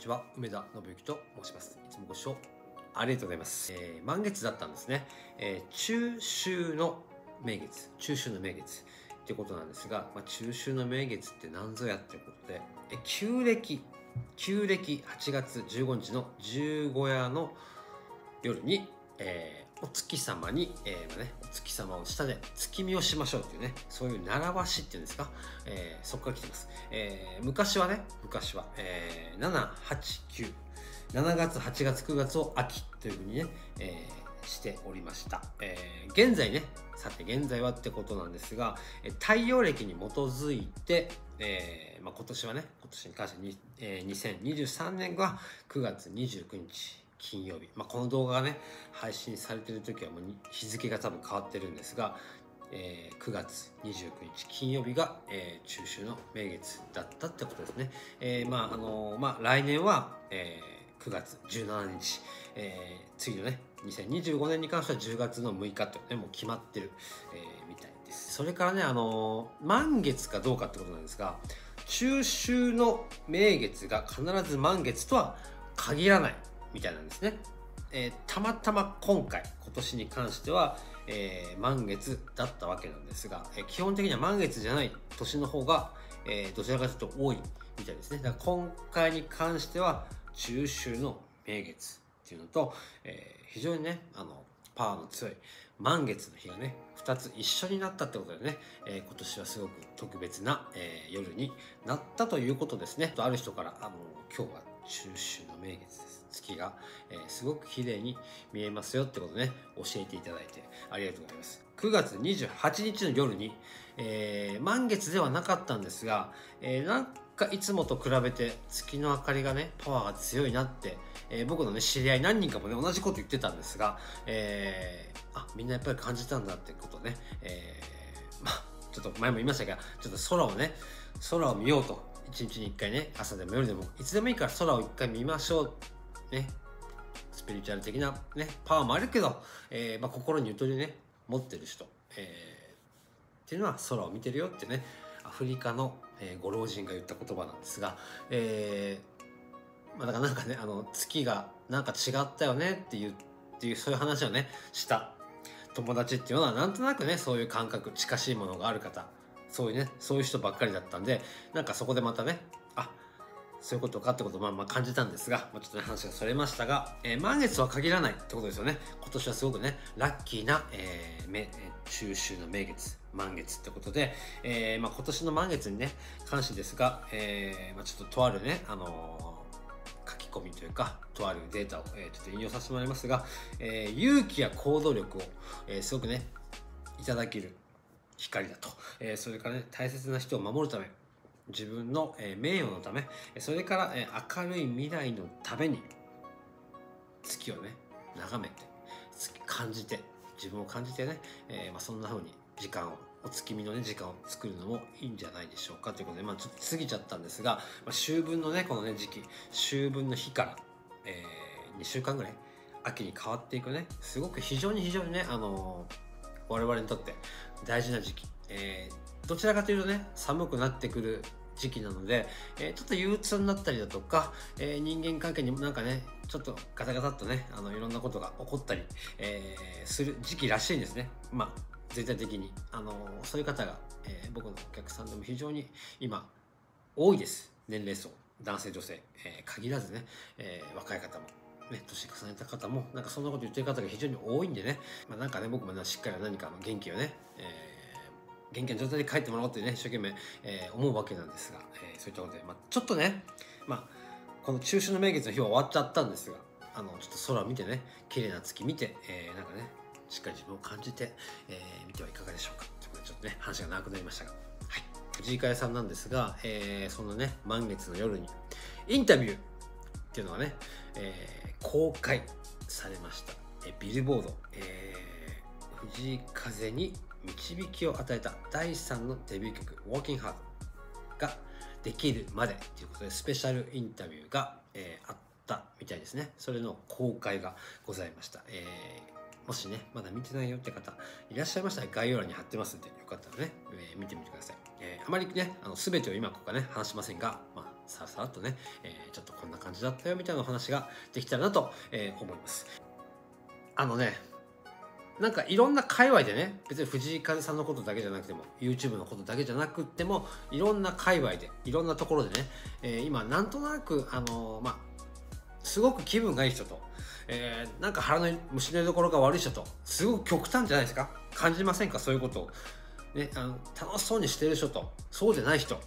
こんにちは梅田信之と申します。いつもご視聴ありがとうございます、えー満月だったんですね、えー中秋の名月中秋の名月ってことなんですが、まあ、中秋の名月って何ぞやってことでえ旧暦旧暦8月15日の十五夜の夜に、えーお月様に、えーまね、お月様を下で月見をしましょうっていうねそういう習わしっていうんですか、えーそこから来てます、えー昔はね昔は、えー、789 7月8月9月を秋というふうにね、えーしておりました、えー現在ねさて現在はってことなんですが太陽暦に基づいて、えーまあ、今年はね今年に関してに、えー2023年が9月29日。金曜日、まあ、この動画がね配信されてる時はもう日付が多分変わってるんですが、えー9月29日金曜日が、えー中秋の名月だったってことですね。えーまああのーまあ、来年は、えー9月17日、えー次のね2025年に関しては10月の6日とねもう決まってる、えーみたいです。それからねあのー満月かどうかってことなんですが中秋の名月が必ず満月とは限らないみたいなんですね。えーたまたま今回今年に関しては、えー満月だったわけなんですが、えー基本的には満月じゃない年の方が、えーどちらかというと多いみたいですねだから今回に関しては中秋の名月っていうのと、えー非常にねあのパワーの強い満月の日がね2つ一緒になったってことでね、えー今年はすごく特別な、えー夜になったということですねとある人からあの今日は中秋の名月です。月が、えーすごく綺麗に見えますよってことね教えていただいてありがとうございます。9月28日の夜に、えー満月ではなかったんですが、えーなんかいつもと比べて月の明かりがねパワーが強いなって、えー僕のね知り合い何人かもね同じこと言ってたんですが、えーあみんなやっぱり感じたんだってことね、えーまあちょっと前も言いましたがちょっと空をね空を見ようと一日に一回ね朝でも夜でもいつでもいいから空を一回見ましょう。ね。スピリチュアル的なねパワーもあるけど、えーまあ、心にゆとりね持ってる人、えーっていうのは空を見てるよってねアフリカの、えーご老人が言った言葉なんですが、えーまあ、だからなんかねあの月がなんか違ったよねっていうっていうそういう話をねした友達っていうのはなんとなくねそういう感覚近しいものがある方。そういうねそういう人ばっかりだったんでなんかそこでまたねあそういうことかってことをまあまあ感じたんですが、まあ、ちょっとね話がそれましたが、えー満月は限らないってことですよね。今年はすごくねラッキーな、えーめ中秋の名月満月ってことで、えーまあ、今年の満月にね関してですが、えーまあ、ちょっととあるね、あのー書き込みというかとあるデータを、えーちょっと引用させてもらいますが、えー勇気や行動力を、えーすごくねいただける光だと、えそれからね大切な人を守るため自分の、え名誉のためそれから、え明るい未来のために月をね眺めて感じて自分を感じてね、えーまあ、そんな風に時間をお月見のね時間を作るのもいいんじゃないでしょうかということで、まあ、ちょっと過ぎちゃったんですが、まあ、秋分のねこのね時期秋分の日から、えー2週間ぐらい秋に変わっていくねすごく非常に非常にね、あのー我々にとって大事な時期、えーどちらかというとね寒くなってくる時期なので、えーちょっと憂鬱になったりだとか、えー人間関係にもなんかねちょっとガタガタっとねあのいろんなことが起こったり、えーする時期らしいんですね。まあ全体的に、あのそういう方が、えー僕のお客さんでも非常に今多いです。年齢層。男性女性、えー限らずね、えー若い方も。ね、年重ねた方もなんかそんなこと言ってる方が非常に多いんでね、まあ、なんかね僕もねしっかり何かの元気をね、えー元気な状態で帰ってもらおうってね一生懸命、えー思うわけなんですが、えーそういったことで、まあ、ちょっとね、まあ、この中秋の名月の日は終わっちゃったんですがあのちょっと空を見てね綺麗な月見て、えーなんかねしっかり自分を感じて、えー見てはいかがでしょうか。ということでちょっとね話が長くなりましたが、はい、藤井香さんなんですが、えーそのね満月の夜にインタビューっていうのがね、えー公開されました、えビルボード、えー藤井風に導きを与えた第3のデビュー曲「Walking Hard」ができるまでということでスペシャルインタビューが、えーあったみたいですね。それの公開がございました、えーもしねまだ見てないよって方いらっしゃいましたら概要欄に貼ってますんでよかったらね、えー見てみてください、えーあまりねあの全てを今ここはね話しませんが、まあ、さらさらっとね、えー、ちょっとこんな感じだったよみたいなお話ができたらなと、えー、思います。あのねなんかいろんな界隈でね別に藤井風さんのことだけじゃなくても YouTube のことだけじゃなくてもいろんな界隈でいろんなところでね、えー、今なんとなくあのー、まあすごく気分がいい人と、えー、なんか腹の虫の居所が悪い人とすごく極端じゃないですか？感じませんか？そういうことを、ね、あの楽しそうにしてる人とそうでない人。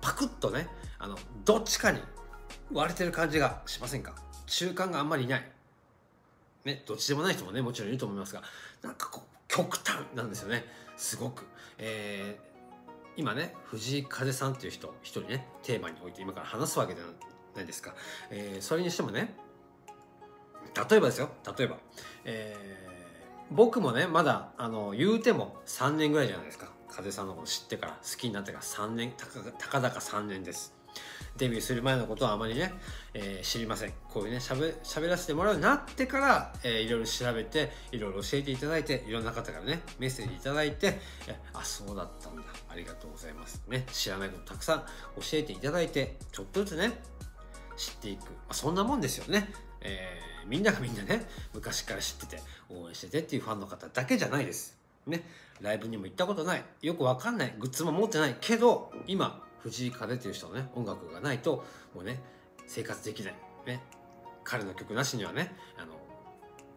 パクッとねあのどっちかに割れてる感じがしませんか？中間があんまりいないね、どっちでもない人もね、もちろんいると思いますが、なんかこう、極端なんですよね。すごく。えー、今ね、藤井風さんっていう人、一人ね、テーマに置いて今から話すわけじゃないですか。えー、それにしてもね、例えばですよ、例えば、えー、僕もね、まだ、あの、言うても3年ぐらいじゃないですか。風さんのこと知ってから、好きになってから3年、たかたかだか3年です。デビューする前のことはあまりね、えー、知りません。こういうね、喋、喋らせてもらうようになってから、えー、いろいろ調べて、いろいろ教えていただいて、いろんな方からね、メッセージいただいて、えあ、そうだったんだ。ありがとうございます。ね、知らないことたくさん教えていただいて、ちょっとずつね、知っていく。まあ、そんなもんですよね。えー、みんながみんなね、昔から知ってて、応援しててっていうファンの方だけじゃないです。ね、ライブにも行ったことない。よくわかんない。グッズも持ってない。けど、今、藤井風という人のね音楽がないともうね生活できない。ね。彼の曲なしにはねあの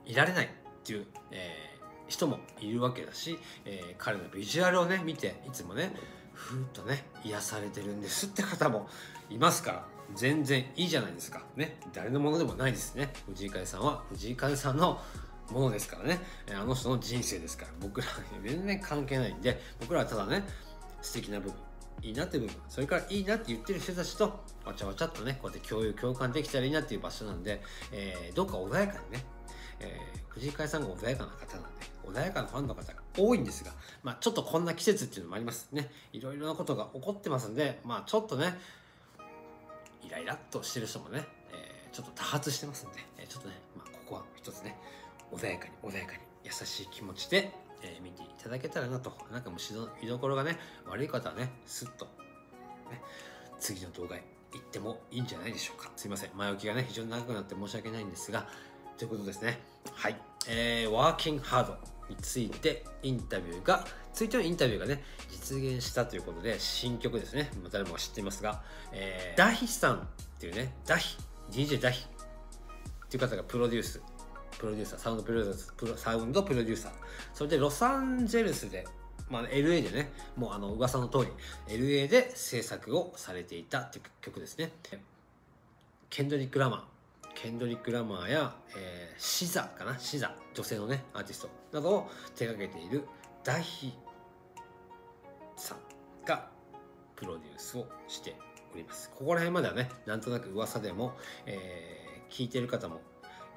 いられないっていう、えー、人もいるわけだし、えー、彼のビジュアルをね見ていつもねふーっとね癒されてるんですって方もいますから全然いいじゃないですか。ね。誰のものでもないですね。藤井風さんは。藤井風さんのものですからね。あの人の人生ですから。僕ら全然関係ないんで僕らはただね素敵な部分いいなって部分それからいいなって言ってる人たちとわちゃわちゃっとねこうやって共有共感できたらいいなっていう場所なんで、えー、どうか穏やかにね、えー、藤井海さんが穏やかな方なんで穏やかなファンの方が多いんですが、まあ、ちょっとこんな季節っていうのもあります。ねいろいろなことが起こってますんで、まあ、ちょっとねイライラっとしてる人もね、えー、ちょっと多発してますんで、えちょっとね、まあ、ここは一つね穏やかに穏やかに優しい気持ちでえー、見ていただけたらなと。なんか虫の居所がね、悪い方はね、スッと、ね、次の動画へ行ってもいいんじゃないでしょうか。すいません。前置きがね、非常に長くなって申し訳ないんですが、ということですね。はい。えー、ワーキングハードについてインタビューが、ついてのインタビューがね、実現したということで、新曲ですね。誰もが知っていますが、えー、ダヒさんっていうね、ダヒ、DJ ダヒっていう方がプロデュースプロデューサー、サウンドプロデューサー、サウンドプロデューサー。それでロサンゼルスで、まあ、LA でね、もうあの噂の通り、LA で制作をされていたっていう曲ですね。ケンドリック・ラマー。ケンドリック・ラマーや、えー、シザかな？シザ。女性のね、アーティストなどを手掛けているダヒさんがプロデュースをしております。ここら辺まではね、なんとなく噂でも、えー、聞いてる方も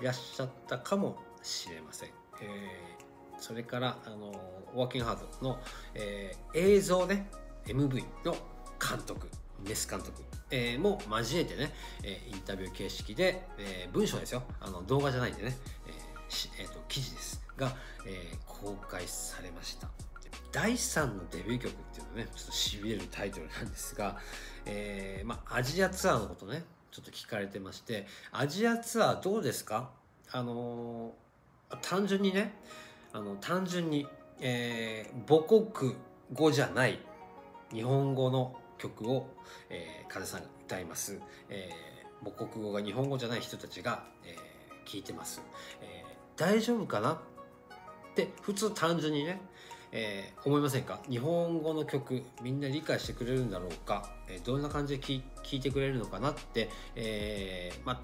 いらっしゃったかもしれません。えー、それからあのワーキングハードの、えー、映像ね MV の監督メス監督、えー、も交えてね、えー、インタビュー形式で、えー、文章ですよあの動画じゃないんでね、えーえーと、記事ですが、えー、公開されました第3のデビュー曲っていうのねちょっとしびれるタイトルなんですが、えーまあ、アジアツアーのことねちょっと聞かれてましてアジアツアーどうですか？あの単純にねあの単純に、えー、母国語じゃない日本語の曲を、えー、風さんが歌います、えー、母国語が日本語じゃない人たちが、えー、聞いてます、えー、大丈夫かな？って普通単純にねえー、思いませんか？日本語の曲みんな理解してくれるんだろうか、えー、どんな感じで聴いてくれるのかなって、えー、まあ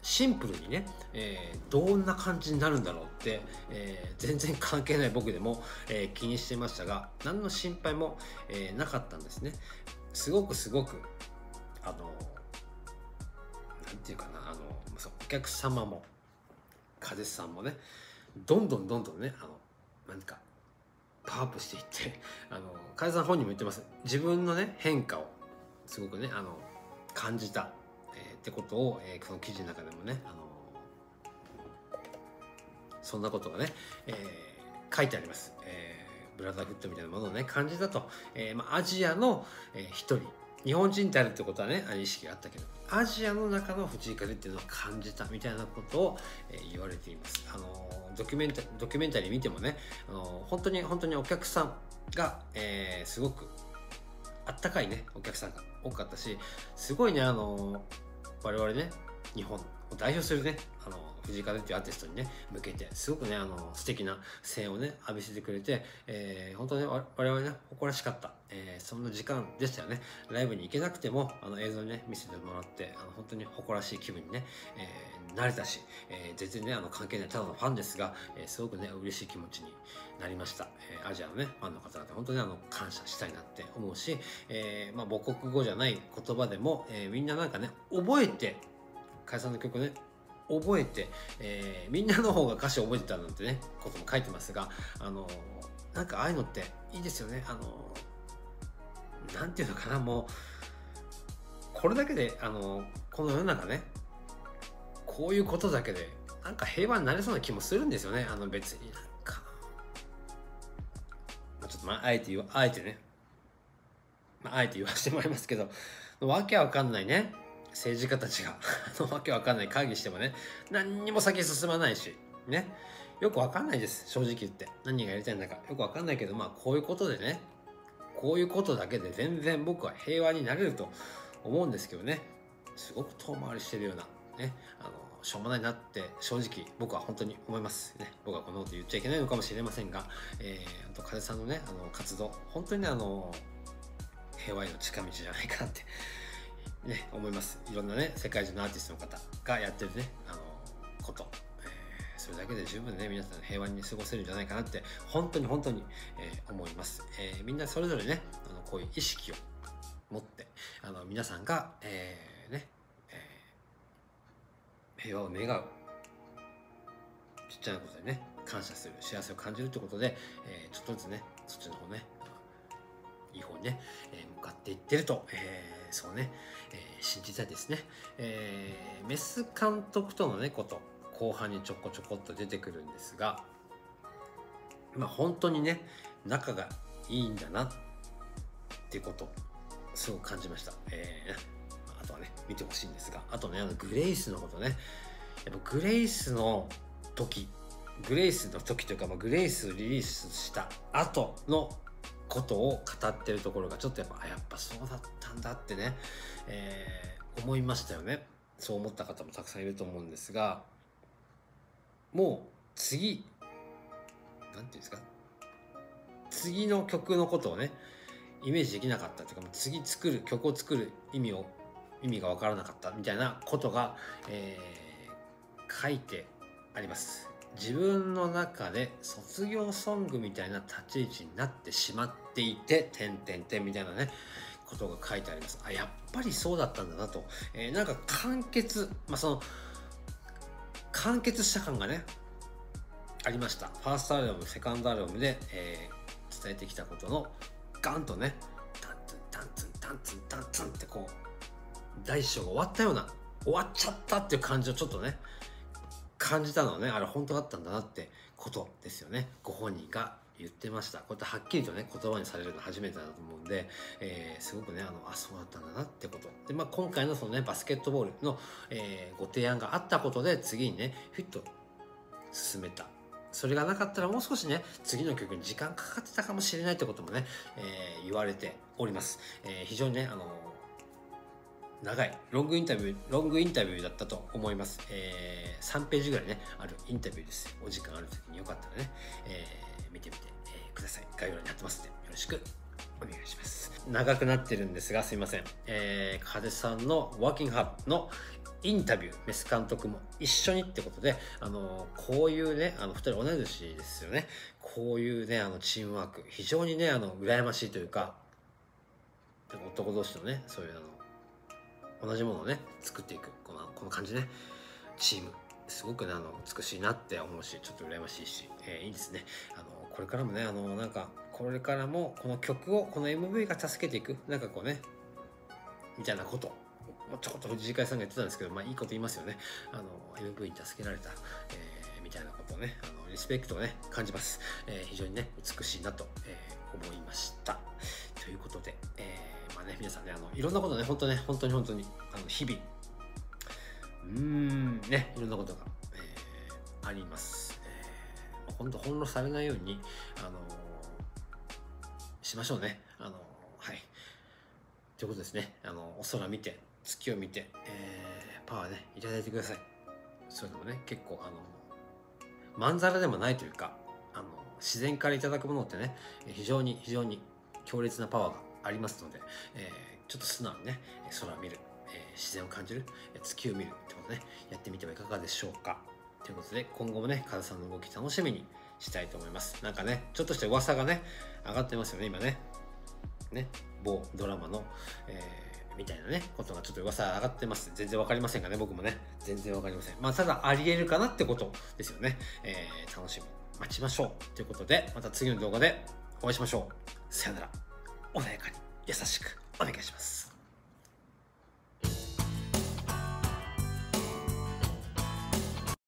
シンプルにね、えー、どんな感じになるんだろうって、えー、全然関係ない僕でも、えー、気にしてましたが何の心配も、えー、なかったんですね。すごくすごくあのなんていうかなあのお客様も風さんもねどんどんどんどんねあの何かパワーアップしていって あの加さん本人も言ってます。自分のね変化をすごくねあの感じた、えー、ってことを、えー、その記事の中でもねあのそんなことがね、えー、書いてあります、えー、ブラザーフットみたいなものをね感じたと、えーまあ、アジアの、えー、一人日本人であるってことはねあ意識があったけどアジアの中の藤井風っていうのを感じたみたいなことを、えー、言われています。あのドキュメンタドキュメンタリー見てもねあの本当に本当にお客さんが、えー、すごくあったかいねお客さんが多かったしすごいねあの我々ね日本代表するねあの藤井風っていうアーティストにね向けてすごくねあの素敵な声援をね浴びせてくれて、えー、本当ね我々ね誇らしかった、えー、そんな時間でしたよね。ライブに行けなくてもあの映像にね見せてもらってあの本当に誇らしい気分にね、えー、慣れたし、えー、全然ねあの関係ないただのファンですが、えー、すごくね嬉しい気持ちになりました、えー、アジアのねファンの方々本当にあの感謝したいなって思うし、えーまあ、母国語じゃない言葉でも、えー、みんななんかね覚えて解散の曲ね。覚えて、えー、みんなの方が歌詞を覚えてたなんてねことも書いてますがあのなんかああいうのっていいですよね。あのなんていうのかなもうこれだけであのこの世の中ねこういうことだけでなんか平和になれそうな気もするんですよね。あの別になんか。ちょっとまああえて言わあえてね、まあ、あえて言わせてもらいますけどわけわかんないね。政治家たちが あのわけわかんない会議してもね何にも先進まないしね。よくわかんないです正直言って。何がやりたいんだか。よくわかんないけどまあこういうことでねこういうことだけで全然僕は平和になれると思うんですけどね。すごく遠回りしてるようなね。あのしょうもないなって正直僕は本当に思いますね。僕はこのこと言っちゃいけないのかもしれませんが、えー、風さんのねあの活動本当にねあの平和への近道じゃないかなってね、思います。いろんなね、世界中のアーティストの方がやってるね、あの、こと。えー、それだけで十分ね、皆さん平和に過ごせるんじゃないかなって、本当に本当に、えー、思います。えー、みんなそれぞれね、あの、こういう意識を持って、あの、皆さんが、えー、ね、えー、平和を願う。ちっちゃなことでね、感謝する、幸せを感じるってことで、えー、ちょっとずつね、そっちの方ね、いい方にね、えー、向かっていってると、えそうね、えー、信じたいですね、えー、メス監督とのねこと後半にちょこちょこっと出てくるんですがまあ本当にね仲がいいんだなっていうことすごく感じました、えー、あとはね見てほしいんですがあとねあのグレイスのことね。やっぱグレイスの時グレイスの時というか、まあ、グレイスをリリースした後のことを語ってるところがちょっとやっぱやっぱそうだったんだってね、えー、思いましたよね。そう思った方もたくさんいると思うんですがもう次何て言うんですか？次の曲のことをねイメージできなかったというか次作る曲を作る意味を意味が分からなかったみたいなことが、えー、書いてあります。自分の中で卒業ソングみたいな立ち位置になってしまっていて、点々点みたいなね、ことが書いてあります。あ、やっぱりそうだったんだなと。えー、なんか完結、まあ、その、完結した感がね、ありました。ファーストアルバム、セカンドアルバムで、えー、伝えてきたことの、ガンとね、タンツンタンツンタンツンタンツンってこう、第一章が終わったような、終わっちゃったっていう感じをちょっとね、感じたのはねあれ本当だったんだなってことですよね。ご本人が言ってました。こうやってはっきりとね言葉にされるの初めてだと思うんで、えー、すごくねあのあそうだったんだなってこと。で、まあ、今回のそのねバスケットボールの、えー、ご提案があったことで次にねフィット進めた。それがなかったらもう少しね次の曲に時間かかってたかもしれないってこともね、えー、言われております、え、非常にねあの長いロングインタビューロングインタビューだったと思います、えー、3ページぐらいねあるインタビューです。お時間ある時によかったらね、えー、見てみて、え、ください。概要欄に貼ってますのでよろしくお願いします。長くなってるんですがすいません、えー、風さんのワーキングハブのインタビュー、メス監督も一緒にってことで、あの、こういうね、あの、二人同い年ですよね。こういうね、あの、チームワーク、非常にね、あの、羨ましいというか、男同士のね、そういうあの、同じものをね作っていく。このこの感じね。チーム。すごくねあの美しいなって思うしちょっと羨ましいし、えー、いいですね。あのこれからもねあのなんかこれからもこの曲をこの MV が助けていく。なんかこうねみたいなこと。ちょこっと藤井海さんが言ってたんですけどまあいいこと言いますよね。あの MV に助けられた、えー、みたいなことをねあのリスペクトをね感じます、えー、非常にね美しいなと、え、思いました。とということで、えー、まあね、皆さんね、あの、いろんなことね、本当ね、本当に本当に、あの、日々、うーん、ね、いろんなことが、えー、あります。えー、本当翻弄されないように、あのしましょうね。あのはい。ということですね。あの、お空見て、月を見て、えー、パワーね、いただいてください。それでもね、結構、あの、まんざらでもないというか、あの、自然からいただくものってね、非常に非常に強烈なパワーがありますので、えー、ちょっと素直にね、空を見る、えー、自然を感じる、月を見るってことね、やってみてはいかがでしょうか。ということで、今後もね、カズさんの動き楽しみにしたいと思います。なんかね、ちょっとした噂がね、上がってますよね、今ね。ね、某ドラマの、えー、みたいなね、ことがちょっと噂上がってます。全然わかりませんがね、僕もね、全然わかりません。まあ、ただあり得るかなってことですよね。えー、楽しみ、待ちましょう。ということで、また次の動画でお会いしましょう。さよなら。穏やかに、優しく、お願いします。